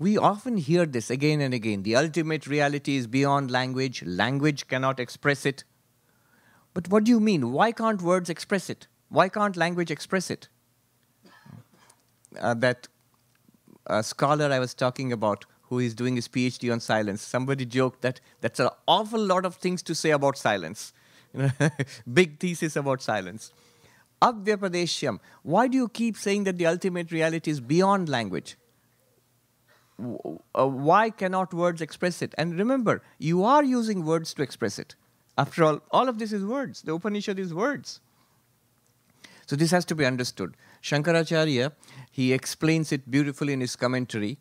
We often hear this again and again. The ultimate reality is beyond language. Language cannot express it. But what do you mean? Why can't words express it? Why can't language express it? Uh, that uh, scholar I was talking about who is doing his PhD on silence, somebody joked that that's an awful lot of things to say about silence. Big thesis about silence. Avyapadeshyam. Why do you keep saying that the ultimate reality is beyond language? Uh, why cannot words express it? And remember, you are using words to express it. After all, all of this is words. The Upanishad is words. So this has to be understood. Shankaracharya, he explains it beautifully in his commentary.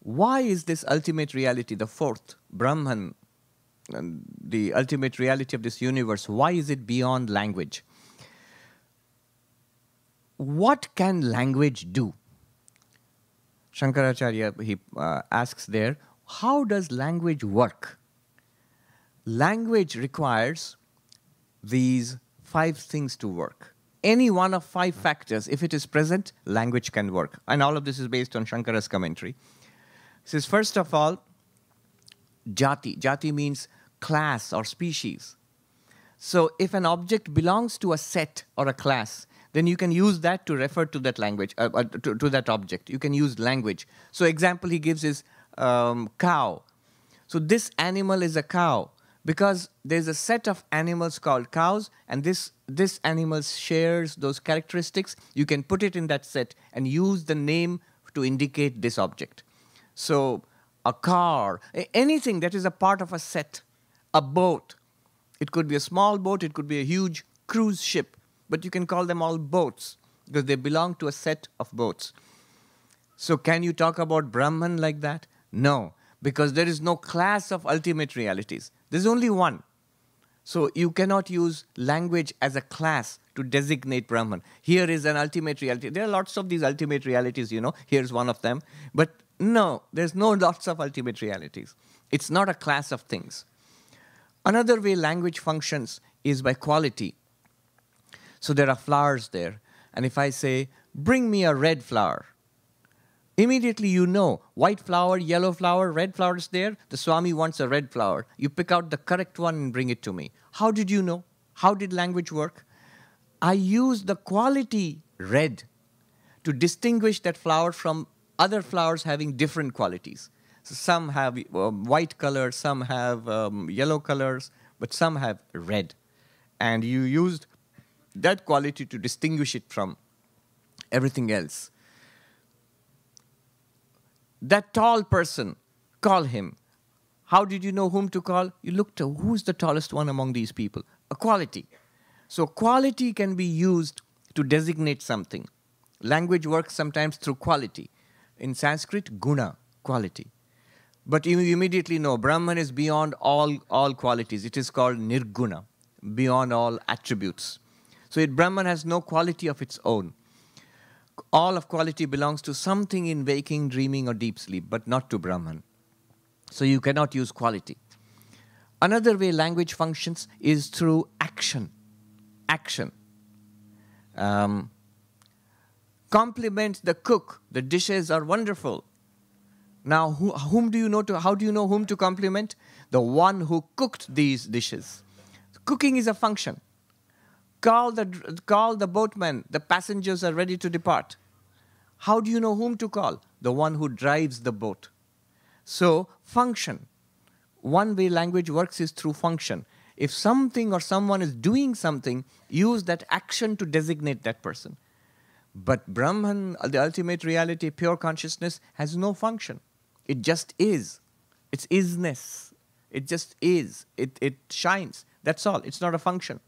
Why is this ultimate reality, the fourth, Brahman, the ultimate reality of this universe, why is it beyond language? What can language do? Shankaracharya he uh, asks there, how does language work? Language requires these five things to work. Any one of five factors, if it is present, language can work. And all of this is based on Shankara's commentary. He says, first of all, jati. Jati means class or species. So if an object belongs to a set or a class, then you can use that to refer to that language, uh, uh, to, to, that object. You can use language. So example he gives is um, cow. So this animal is a cow because there's a set of animals called cows, and this this animal shares those characteristics. You can put it in that set and use the name to indicate this object. So a car, anything that is a part of a set, a boat. It could be a small boat, it could be a huge cruise ship but you can call them all boats because they belong to a set of boats. So, can you talk about Brahman like that? No, because there is no class of ultimate realities. There's only one. So, you cannot use language as a class to designate Brahman. Here is an ultimate reality. There are lots of these ultimate realities, you know. Here's one of them. But no, there's no lots of ultimate realities. It's not a class of things. Another way language functions is by quality. So there are flowers there. And if I say, bring me a red flower, immediately you know white flower, yellow flower, red flower is there. The Swami wants a red flower. You pick out the correct one and bring it to me. How did you know? How did language work? I use the quality red to distinguish that flower from other flowers having different qualities. So some have um, white color, some have um, yellow colors, but some have red. And you used that quality to distinguish it from everything else. That tall person, call him. How did you know whom to call? You looked at who's the tallest one among these people? A quality. So, quality can be used to designate something. Language works sometimes through quality. In Sanskrit, guna, quality. But you immediately know Brahman is beyond all, all qualities. It is called nirguna, beyond all attributes. So it, Brahman has no quality of its own. All of quality belongs to something in waking, dreaming, or deep sleep, but not to Brahman. So you cannot use quality. Another way language functions is through action. Action. Um, compliment the cook. The dishes are wonderful. Now, who, whom do you know to? How do you know whom to compliment? The one who cooked these dishes. Cooking is a function. Call the, call the boatman. The passengers are ready to depart. How do you know whom to call? The one who drives the boat. So, function. One way language works is through function. If something or someone is doing something, use that action to designate that person. But Brahman, the ultimate reality, pure consciousness, has no function. It just is. It's isness. It just is. It, it shines. That's all. It's not a function.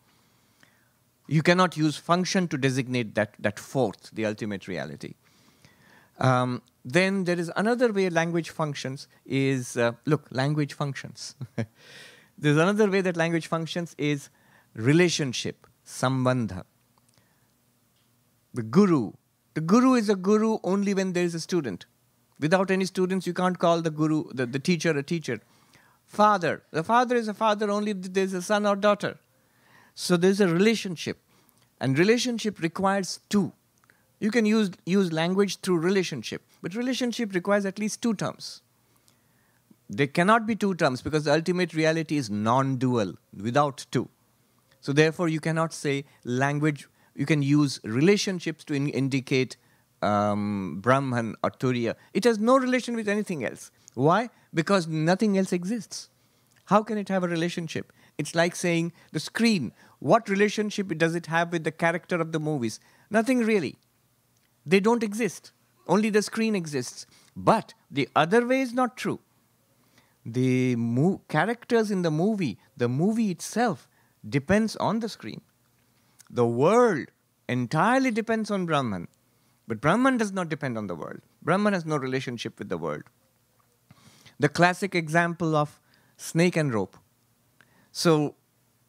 You cannot use function to designate that, that fourth, the ultimate reality. Um, then there is another way language functions is, uh, look, language functions. There's another way that language functions is relationship, sambandha. The guru. The guru is a guru only when there is a student. Without any students, you can't call the guru, the, the teacher, a teacher. Father. The father is a father only if there's a son or daughter. So there's a relationship, and relationship requires two. You can use, use language through relationship. But relationship requires at least two terms. There cannot be two terms because the ultimate reality is non dual, without two. So, therefore, you cannot say language, you can use relationships to in- indicate um, Brahman or Turiya. It has no relation with anything else. Why? Because nothing else exists. How can it have a relationship? It's like saying the screen. What relationship does it have with the character of the movies? Nothing really. They don't exist. Only the screen exists. But the other way is not true. The mo- characters in the movie, the movie itself, depends on the screen. The world entirely depends on Brahman. But Brahman does not depend on the world. Brahman has no relationship with the world. The classic example of snake and rope. So,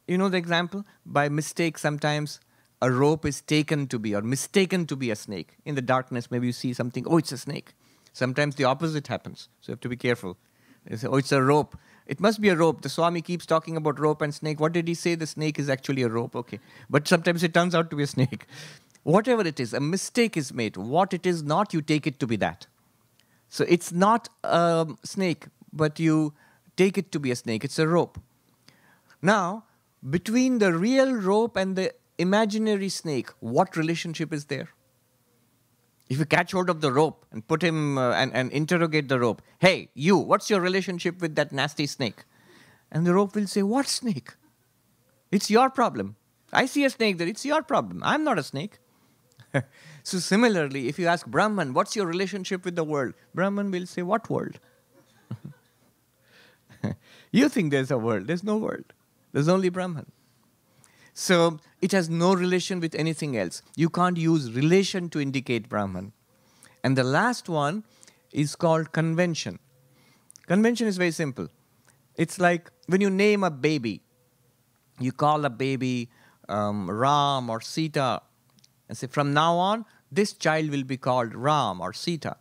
you know the example? By mistake, sometimes a rope is taken to be or mistaken to be a snake. In the darkness, maybe you see something, oh, it's a snake. Sometimes the opposite happens. So you have to be careful. Say, oh, it's a rope. It must be a rope. The Swami keeps talking about rope and snake. What did he say? The snake is actually a rope. Okay. But sometimes it turns out to be a snake. Whatever it is, a mistake is made. What it is not, you take it to be that. So it's not a snake, but you take it to be a snake. It's a rope. Now, between the real rope and the imaginary snake, what relationship is there? If you catch hold of the rope and put him uh, and, and interrogate the rope, hey, you, what's your relationship with that nasty snake? And the rope will say, What snake? It's your problem. I see a snake there, it's your problem. I'm not a snake. so, similarly, if you ask Brahman, What's your relationship with the world? Brahman will say, What world? you think there's a world, there's no world, there's only Brahman. So it has no relation with anything else. You can't use relation to indicate Brahman. And the last one is called convention. Convention is very simple. It's like when you name a baby, you call a baby um, Ram or Sita, and say, from now on, this child will be called Ram or Sita.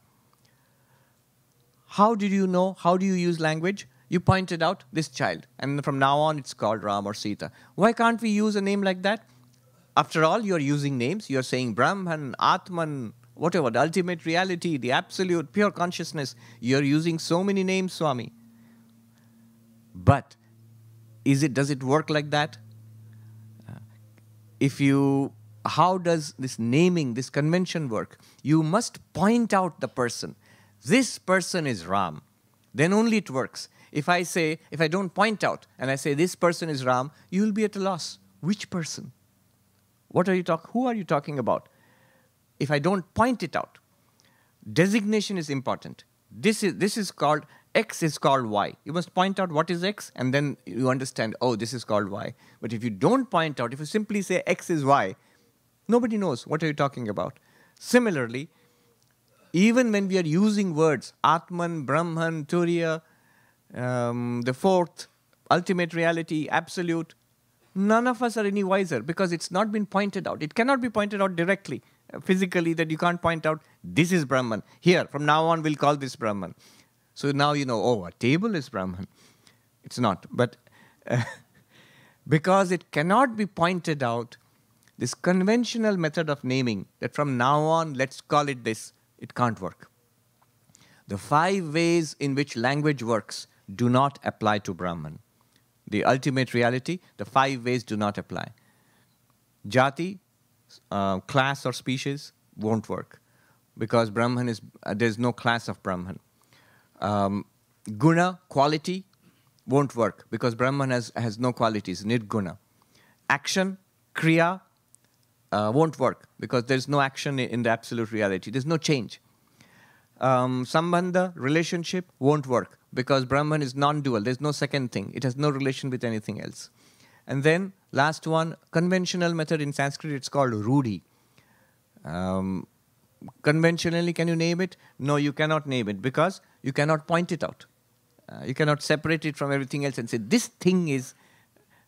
How did you know? How do you use language? You pointed out this child, and from now on it's called Ram or Sita. Why can't we use a name like that? After all, you're using names. You're saying Brahman, Atman, whatever, the ultimate reality, the absolute pure consciousness. You're using so many names, Swami. But is it does it work like that? If you how does this naming, this convention work? You must point out the person. This person is Ram. Then only it works. If I say, if I don't point out and I say this person is Ram, you will be at a loss. Which person? What are you talking? Who are you talking about? If I don't point it out, designation is important. This is this is called X is called Y. You must point out what is X, and then you understand. Oh, this is called Y. But if you don't point out, if you simply say X is Y, nobody knows what are you talking about. Similarly, even when we are using words, Atman, Brahman, Turiya, um, the fourth, ultimate reality, absolute, none of us are any wiser because it's not been pointed out. It cannot be pointed out directly, uh, physically, that you can't point out, this is Brahman. Here, from now on, we'll call this Brahman. So now you know, oh, a table is Brahman. It's not. But uh, because it cannot be pointed out, this conventional method of naming, that from now on, let's call it this, it can't work. The five ways in which language works do not apply to Brahman. The ultimate reality, the five ways do not apply. Jati, uh, class or species, won't work because Brahman is, uh, there's no class of Brahman. Um, guna, quality, won't work because Brahman has, has no qualities, nirguna. Action, kriya, uh, won't work because there's no action in the absolute reality. There's no change. Um, sambandha, relationship, won't work because Brahman is non dual. There's no second thing, it has no relation with anything else. And then, last one, conventional method in Sanskrit, it's called Rudi. Um, conventionally, can you name it? No, you cannot name it because you cannot point it out. Uh, you cannot separate it from everything else and say, this thing is.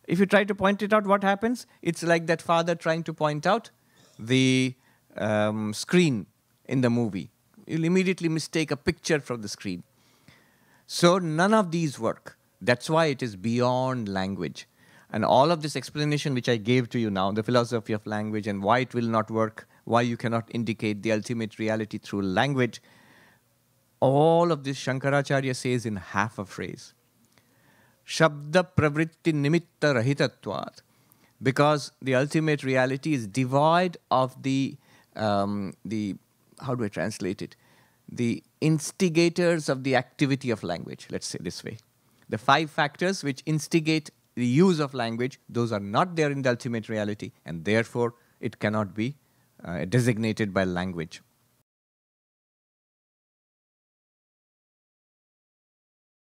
If you try to point it out, what happens? It's like that father trying to point out the um, screen in the movie. You'll immediately mistake a picture from the screen. So none of these work. That's why it is beyond language. And all of this explanation which I gave to you now, the philosophy of language and why it will not work, why you cannot indicate the ultimate reality through language, All of this Shankaracharya says in half a phrase. Shabda pravritti nimitta rahitatvat. Because the ultimate reality is devoid of the, um, the, how do I translate it? The instigators of the activity of language, let's say this way. The five factors which instigate the use of language, those are not there in the ultimate reality, and therefore it cannot be uh, designated by language.